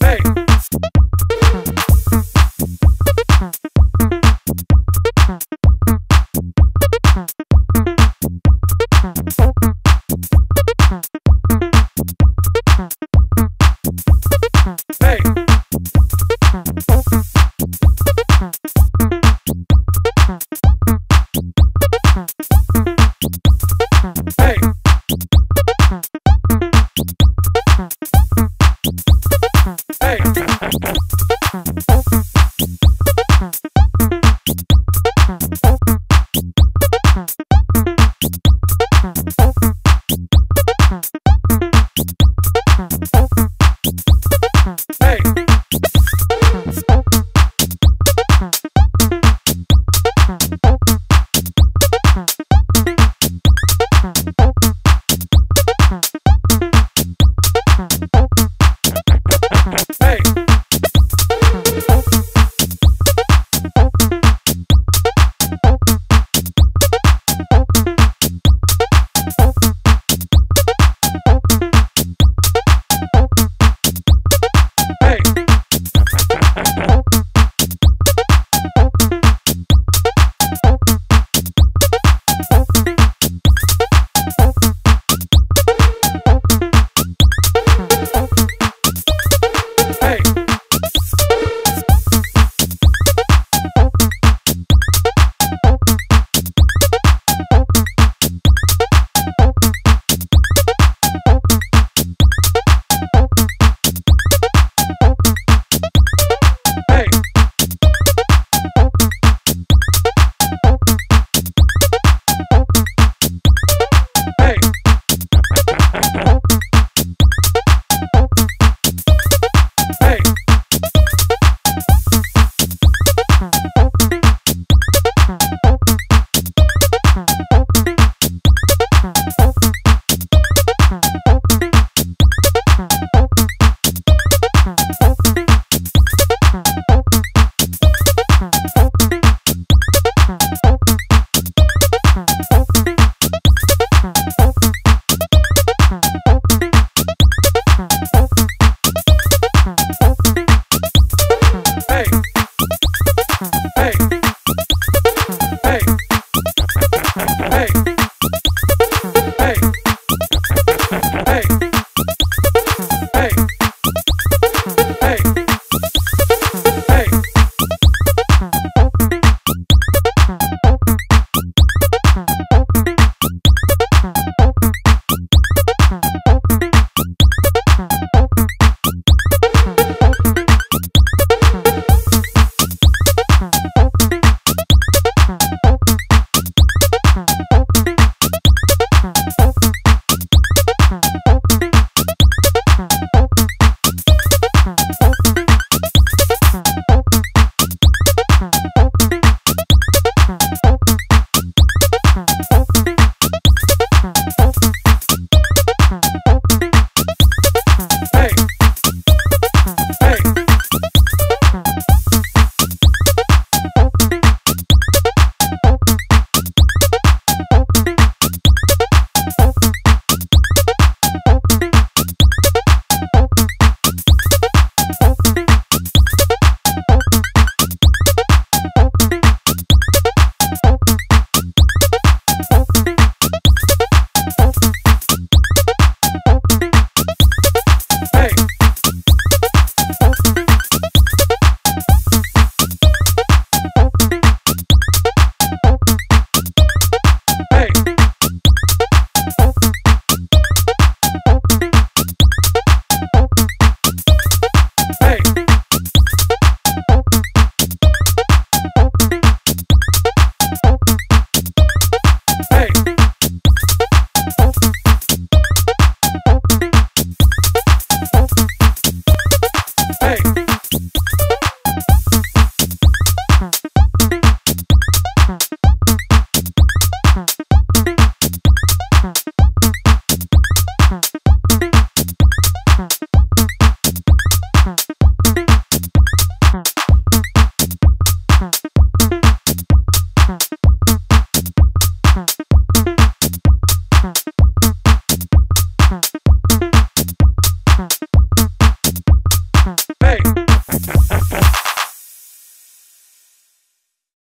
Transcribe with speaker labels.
Speaker 1: Hey. Bye. Hey.